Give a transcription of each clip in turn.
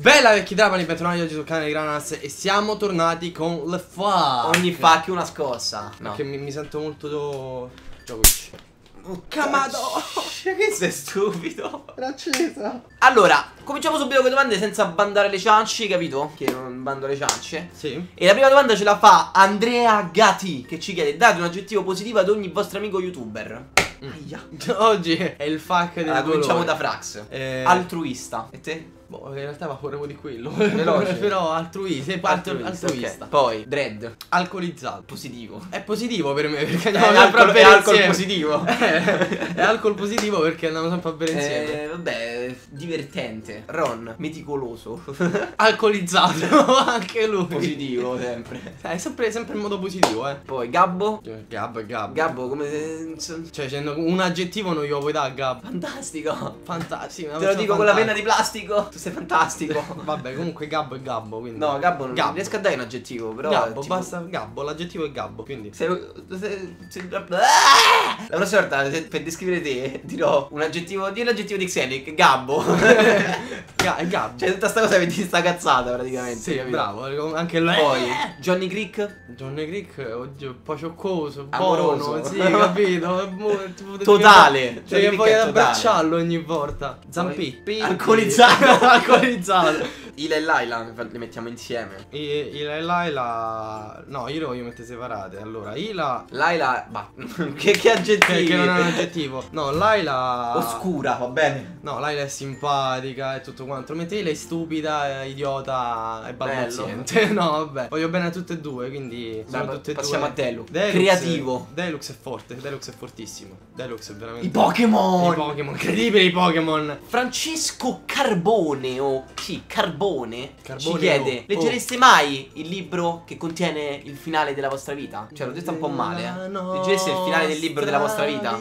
Bella vecchi trapani, bentornati oggi sul canale di Granas e siamo tornati con le fa. Ogni fuck una scossa. No. Perché mi, mi sento molto do... Oh, Camado. Che sei stupido. Era accesa. Allora, cominciamo subito con le domande senza bandare le ciance, capito? Che non bando le ciance. Sì. E la prima domanda ce la fa Andrea Gatti che ci chiede date un aggettivo positivo ad ogni vostro amico youtuber. Aia. Oggi è il fuck del Allora, cominciamo dolore. da Frax. Eh, Altruista. E te? Boh, in realtà va pure di quello. Veloce. Però altruista, sì, altruista. altruista. ok. Poi, Dread. Alcolizzato. Positivo. È positivo per me perché È andiamo sempre a alcol, è bere alcol insieme. positivo. è alcol positivo perché andiamo sempre a bere insieme. Eh, vabbè, divertente. Ron, meticoloso. Alcolizzato anche lui. Positivo sempre. Eh, sempre, sempre in modo positivo, eh. Poi Gabbo. Gab, Gab. Gabbo come se... Cioè, c'è un aggettivo non glielo puoi dare a Gab. Fantastico. Fantastico. Te lo dico con la penna di plastico. Tu sei fantastico. Vabbè, comunque Gabbo è Gabbo, quindi. No, Gabbo non Gabbo. riesco a dare un aggettivo, però. Gabbo, tipo- basta Gabbo, l'aggettivo è Gabbo, quindi. Se, se- se- Ah! La prossima volta per descrivere te dirò un aggettivo, di l'aggettivo di Xenic, Gabbo. Ga- Gabbo. cioè tutta sta cosa per dire sta cazzata praticamente. sì, capito? bravo, anche lui. Poi Johnny Creek, Johnny Creek, oddio, un po' cioccoso, Amoroso. buono, sì, capito? Totale. Cioè, che voglio abbracciarlo ogni volta. Zampippi. Alcolizzato. Alcolizzato. Ila e Laila le mettiamo insieme. I- Ila e Laila. No, io le voglio mettere separate. Allora, Ila. Laila, bah, che, che aggettivi. Che, che non è un aggettivo. No, Laila. Oscura, va bene. No, Laila è simpatica e tutto quanto. Mentre Ila è stupida, è idiota e balbuziente. No, vabbè. Voglio bene a tutte e due, quindi. Dai, tutte e passiamo due. a Deluxe. Deluxe- Creativo. Deluxe è forte. Deluxe è fortissimo. Deluxe è veramente. I Pokémon. I Pokémon. Incredibili i Pokémon. Francesco Carbone o sì, Carbone, Carbone ci chiede: o- Leggereste mai il libro che contiene il finale della vostra vita? Cioè, l'ho detto un po' male. Eh. Leggereste il finale del libro della vostra vita?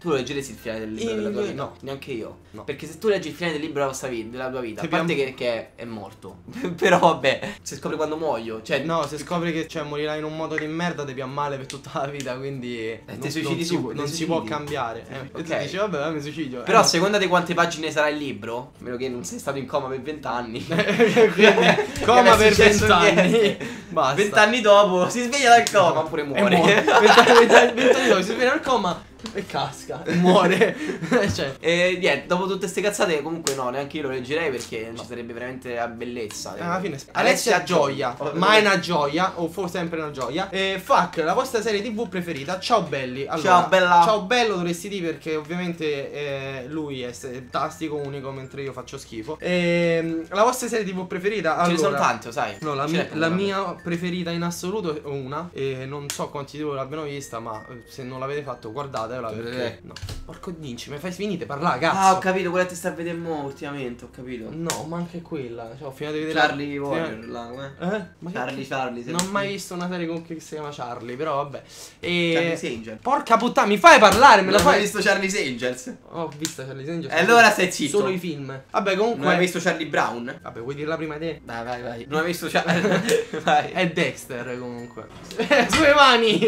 Tu lo leggeresti il finale del libro Io- della tua vita? no. Neanche io. No. Perché se tu leggi il finale del libro della, vita, della tua vita, a parte che, che è morto. Però vabbè, se scopri quando muoio, cioè No, se scopri che cioè, morirai in un modo di merda, ti male per tutta la vita, quindi. non, ti suicidi non si, non si può cambiare. Eh, E tu dici, vabbè, va, mi suicidio. Però Eh, a seconda di quante pagine sarà il libro, a meno che non sei stato in coma per vent'anni. Coma per vent'anni. Basta. Vent'anni dopo si sveglia dal coma oppure E muore. vent'anni dopo si sveglia dal coma e casca. E muore. cioè. E niente, dopo tutte queste cazzate, comunque no, neanche io lo leggerei perché ci sarebbe veramente la bellezza. eh, Alla fine Alessia Gioia, ma è una gioia, o fu sempre una gioia. E fuck, la vostra serie TV preferita. Ciao belli. Allora, Ciao, bella. Ciao bello dovresti dire perché ovviamente eh, lui è fantastico, unico, mentre io faccio schifo. E la vostra serie TV preferita? Ce ne sono allora, tante, lo sai. No, la, mi- la mia preferita in assoluto è una e non so quanti di voi l'abbiano vista, ma eh, se non l'avete fatto guardatela perché Perché? no. Porco dinci, mi fai finire parlare, cazzo. Ah, ho capito, quella che ti sta a vedere mo ultimamente, ho capito. No, ma anche quella, cioè ho finito di vedere Charlie fino- Warrior, là, come? Eh? Ma che- Charlie Charlie. Non ho mai visto una serie con che si chiama Charlie, però vabbè. E Charlie's Angel. Porca puttana, mi fai parlare, me Non la hai fai visto Charlie's Angels? Ho visto Charlie's Angels. E allora stai zitto. Solo i film. Vabbè, Non hai comunque visto Charlie Brown? Vabbè, vuoi dirla prima te? Dai, vai, vai. Non hai visto Charlie. vai. È Dexter comunque. Sulle mani!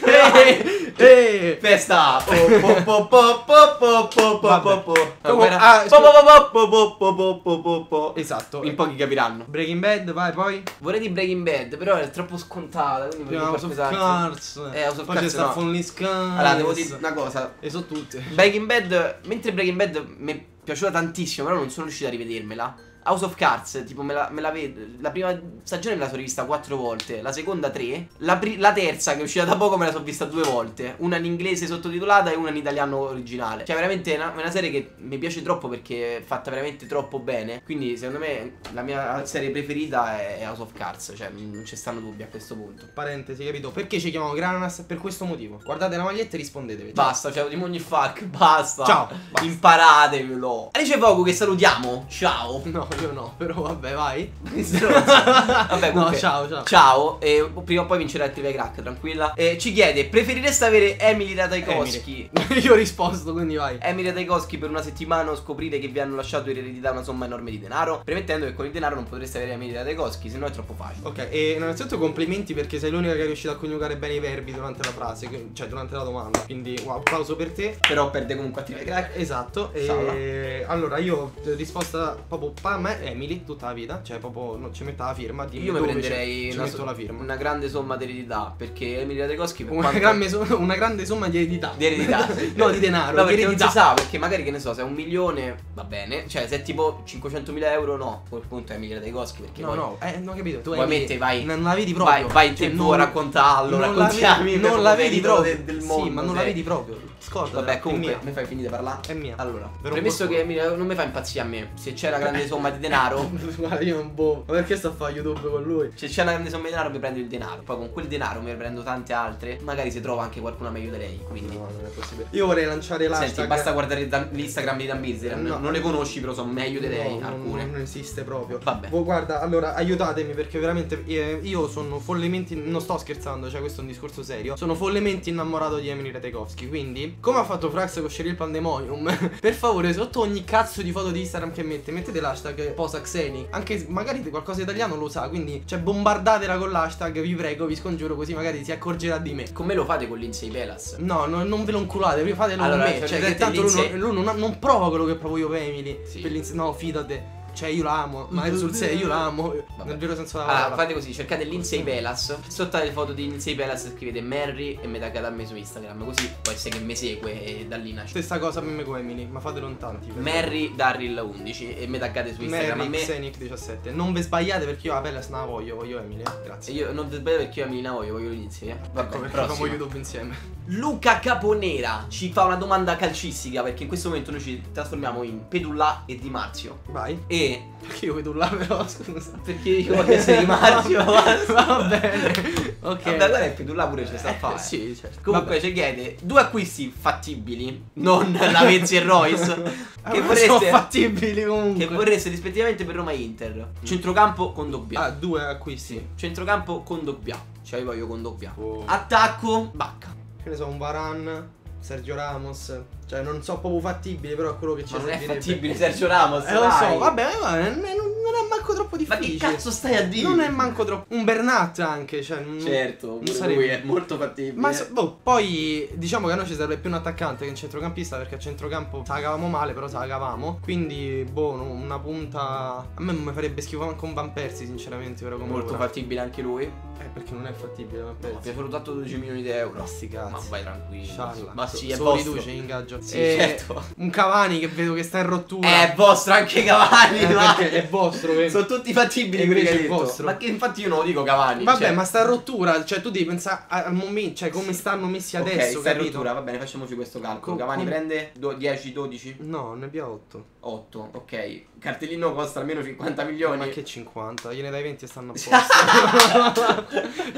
Eh, eh. Festa! da. Esatto. In pochi capiranno. Breaking Bad, vai poi. Vorrei di Breaking Bad, però è troppo scontata. Quindi voglio House of Cards. Eh, House of Poi c'è Staffon Allora, devo dire una cosa. E so tutte. Breaking Bad, mentre Breaking Bad mi è piaciuta tantissimo, però non sono riuscito a rivedermela. House of Cards, tipo, me la, me la vedo. La prima stagione me la sono rivista quattro volte, la seconda tre. La, pri- la terza, che è uscita da poco, me la sono vista due volte. Una in inglese sottotitolata e una in italiano originale. Cioè, veramente è una, una serie che mi piace troppo perché è fatta veramente troppo bene. Quindi, secondo me, la mia serie preferita è House of Cards. Cioè, non ci stanno dubbi a questo punto. Parentesi, capito? Perché ci chiamiamo Granas? Per questo motivo. Guardate la maglietta e rispondetevi. Ciao. Basta, cioè, di ogni fuck, basta. Ciao, basta. Imparatevelo. Alice Vogu che salutiamo. Ciao. No, io no, però vabbè, vai. Vabbè, no, comunque, ciao, ciao. Ciao, e prima o poi vincerà il TV Crack, tranquilla. E ci chiede: preferireste avere Emily Ratajkowski? Io ho risposto, quindi vai. Emily Ratajkowski per una settimana o scoprire che vi hanno lasciato in eredità una somma enorme di denaro? Premettendo che con il denaro non potreste avere Emily Ratajkowski, se no è troppo facile. Ok, e innanzitutto complimenti perché sei l'unica che è riuscita a coniugare bene i verbi durante la frase, cioè durante la domanda. Quindi, wow, applauso per te. Però perde comunque a TV Crack. Esatto. Sala. E allora io risposta proprio pam me Emily tutta la vita, cioè proprio non ci metta la firma, dimmi Io mi prenderei una, firma. una grande somma di eredità perché Emilia Tchaikovsky per Una, quanto- grande so- una grande somma di eredità. Di eredità. no, di denaro. No, perché non si sa, perché magari che ne so, se è un milione va bene, cioè se è tipo 500.000 euro no, quel punto è Emilia Tchaikovsky perché No, poi no, eh, non ho capito. Tu Emily, mettere, vai- Non la vedi proprio. vai, vai in Cioè, tempo non- a raccontarlo, non raccontiamo vedi, non la vedi capitolo proprio del- del Sì, mondo, ma non la vedi proprio. Scorda. Vabbè, comunque, mi fai finire di parlare? È mia. Allora, premesso che Emilia non mi fa impazzire a me, se c'è una grande somma di denaro, Guarda, io non boh. Ma perché sto a fare YouTube con lui? se c'è una grande somma di denaro mi prendo il denaro, poi con quel denaro mi prendo tante altre, magari si trova anche qualcuna meglio di lei, quindi... No, non è possibile. Io vorrei lanciare l'hashtag. Senti, basta guardare l'Instagram di Dan Bilzerian, No. non le conosci però sono meglio di lei, No, non- alcune. Non, esiste proprio. Vabbè. Boh, guarda, allora aiutatemi perché veramente eh, io sono follemente. Non sto scherzando, cioè questo è un discorso serio. Sono follemente innamorato di Emily Ratajkowski. Quindi, come ha fatto Frax con Cheryl Pandemonium, per favore, sotto ogni cazzo di foto di Instagram che mette, mettete l'hashtag posa Xeni. Anche magari qualcosa di italiano lo sa. Quindi, cioè, bombardatela con l'hashtag, vi prego, vi scongiuro, così magari si accorgerà di me. Come lo fate con Lindsay Pelas? No, no, non ve lo inculate, fatelo Allora, con me. cioè, Cioè, che vedete tanto lui, Lindsay- non, lui non, non prova quello che provo io per Emily. Sì. Per no, fidate. Cioè, io la amo, ma è sul serio, io la amo. Vabbè. Nel vero senso della Allora, parola. fate così, cercate Lindsay Pelas. Sotto alle foto di Lindsay Pelas scrivete Mary e metagate a me su Instagram. Così può essere che mi segue e da lì nasce. Stessa cosa per me con Emily, ma fatelo in tanti. per Mary Darryl 11 e metaggate su favore. Instagram a Mary me. Xenic 17. Non vi sbagliate perché io la pelle se non la voglio, voglio Emily, eh. E Grazie. io non ti sbaglio perché io a Milina voglio, voglio Lindsay, eh. Vabbè, Ecco facciamo. YouTube insieme. Luca Caponera ci fa una domanda calcistica perché in questo momento noi ci trasformiamo in Pedulla e Di Marzio. Vai. E Perché io vedo là però, scusa. perché io voglio essere Marzio. Va bene. Ok. Vabbè, guarda il Pedulla pure ce sta a Eh, fare. Sì, certo. Comunque Vabbè. ci chiede due acquisti fattibili, non la Vezzi e Royce, Ah, che ma sono vorreste, fattibili comunque. che vorreste rispettivamente per Roma e Inter. Centrocampo con Dogbia. Ah, due acquisti. Centrocampo con Dogbia. Cioè voglio con Dogbia. Oh. Attacco Bacca. Che ne so, un Varan, Sergio Ramos. Cioè, non so proprio fattibile, però è quello che ci Ma non è fattibile Sergio Ramos. Eh, lo so, vabbè, ma non è, non è manco troppo Ma che difficile. cazzo stai a dire? Non è manco troppo. Un Bernat anche, cioè. non- Certo, non sarebbe- lui è molto fattibile. Ma boh, poi diciamo che a noi ci serve più un attaccante che un centrocampista perché a centrocampo cavamo male, però cavamo. Quindi, boh, una punta. A me non mi farebbe schifo anche un Van Persie, sinceramente, però come molto ora. fattibile anche lui. Eh, perché non è fattibile Van Mi Persie. ha valutato 12 milioni di euro. Sti Ma cazzi. vai tranquillo. Scialla. Ma sì, è Solo tu c'è ingaggio. Sì, E certo. Un Cavani che vedo che sta in rottura. È vostro anche Cavani, Eh, ma è vostro, vedi? Sono tutti fattibili quelli che hai detto. vostro. Ma che infatti io non lo dico Cavani. Vabbè, cioè- ma sta in rottura, cioè tu devi pensare al momento, cioè come stanno messi Ok, adesso, sta in capito? rottura, va bene, facciamoci questo calcolo. Co- Cavani com- prende do- 10, 12, No, ne abbia 8. 8, ok. Cartellino costa almeno 50 milioni. Ma che 50? Gliene dai 20 e stanno a posto.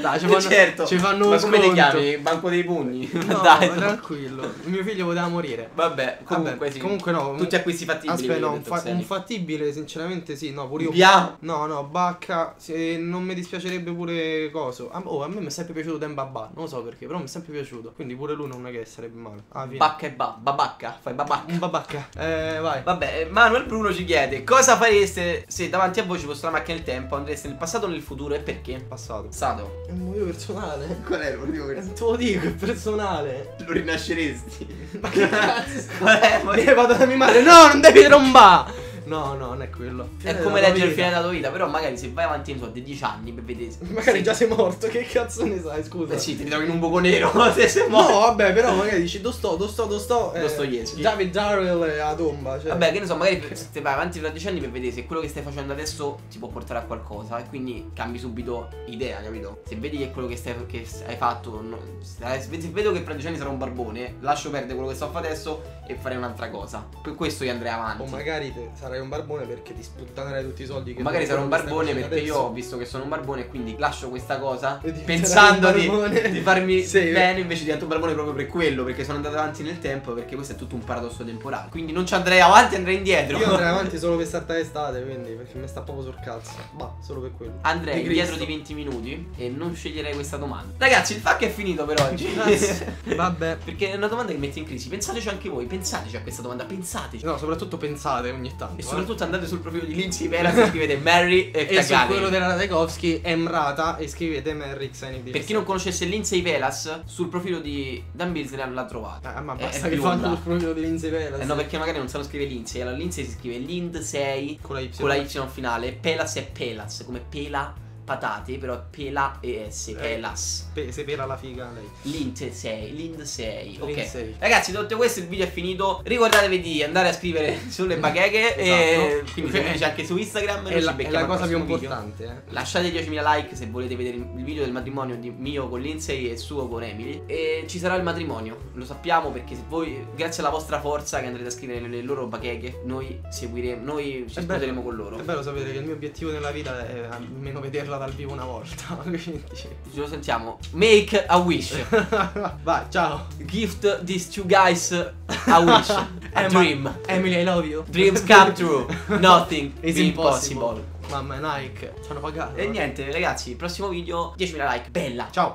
Dai, ci fanno, certo. ci fanno Ma come ti sconto. chiami? Banco dei pugni. No, Dai. tranquillo. Mio figlio poteva morire. Vabbè, comunque Vabbè, sì. comunque no. Tutti acquisti fattibili. Aspetta, no, un, fa- un fattibile, sinceramente sì, no, pure io. Via. No, no, Bacca, se non mi dispiacerebbe pure coso. Oh, a me mi è sempre piaciuto Dembabà, non lo so perché, però mi è sempre piaciuto. Quindi pure lui non è che sarebbe male. Ah. Bacca e ba. Babacca. Fai babacca. Un babacca. Eh, vai. Vabbè, Manuel Bruno ci chiede cosa fareste se davanti a voi ci fosse la macchina del tempo, andreste nel passato o nel futuro e perché? Passato. Passato. È un motivo personale. Qual è il motivo Eh, Te lo dico, è personale. lo rinasceresti? Ma che cazzo? Qual è il motivo? Eh, vado da mia madre. No, non devi trombare. No, no, non è quello. È come leggere il fine della tua vita, però magari se vai avanti, non so, dei 10 anni per vedere. Magari se- già sei morto, che cazzo ne sai, scusa. Eh sì, ti ritrovi in un buco nero se sei No, morto. vabbè, però magari dici, dove sto, dove sto, dove sto. eh, Dostoevsky. David Darrell è a tomba. Cioè. Vabbè, che ne so, magari se te vai avanti fra 10 anni per vedere se quello che stai facendo adesso ti può portare a qualcosa e quindi cambi subito idea, capito? Se vedi che quello che, stai, che hai fatto, no- se se vedo che fra 10 anni sarò un barbone, lascio perdere quello che sto fare adesso e farei un'altra cosa. Per questo io andrei avanti. O magari te sarai un barbone perché ti sputtanerai tutti i soldi che magari sarò un barbone perché io adesso. ho visto che sono un barbone e quindi lascio questa cosa pensando di, di farmi Sì. bene invece divento un barbone proprio per quello perché sono andato avanti nel tempo perché questo è tutto un paradosso temporale quindi non ci andrei avanti andrei indietro Io andrei avanti solo per starta estate, quindi perché mi sta proprio sul cazzo. Bah, solo per quello. andrei Di indietro di 20 minuti e non sceglierei questa domanda ragazzi il FAQ è finito per oggi. Vabbè. perché è una domanda che mette in crisi pensateci anche voi pensateci a questa domanda pensateci No, soprattutto pensate ogni tanto. Soprattutto andate sul profilo di Lindsay Velas e scrivete Mary e, E su quello della Tchaikovsky Emrata e scrivete Merrick Xenib Per chi non conoscesse Lindsay Velas, sul profilo di Dan Bilzerian l'ha trovato. Ah, ma basta è che fanno sul profilo di Lindsay Velas. Eh no, perché magari non sanno scrivere Lindsay. Allora Lindsay si scrive Lind 6 Con la Y. con la Y finale. Pelas è Pelas, come pela patate, però pela e S. Eh. Pelas. Pe- se pela la figa lei. Lind 6, Lind 6. Ok. Lind 6. Ragazzi, detto questo, il video è finito. Ricordatevi di andare a scrivere sulle bacheche. E Esatto. quindi seguiteci anche su Instagram. È la, è la cosa più importante, eh. Lasciate 10.000 like se volete vedere il video del matrimonio di mio con Lindsay e suo con Emily. E ci sarà il matrimonio, lo sappiamo perché se voi, grazie alla vostra forza che andrete a scrivere nelle loro bacheche, noi seguiremo, noi ci sposeremo con loro. È bello sapere che il mio obiettivo nella vita è almeno vederla dal vivo una volta. Quindi. Ci lo sentiamo. Make a wish. Vai, ciao. Gift these two guys a wish. A Emma- dream. Emily, I love you. Dreams come true. Nothing is impossible. impossible. Mamma, Nike. Ci hanno pagato. E niente, ragazzi, prossimo video 10.000 like. Bella. Ciao.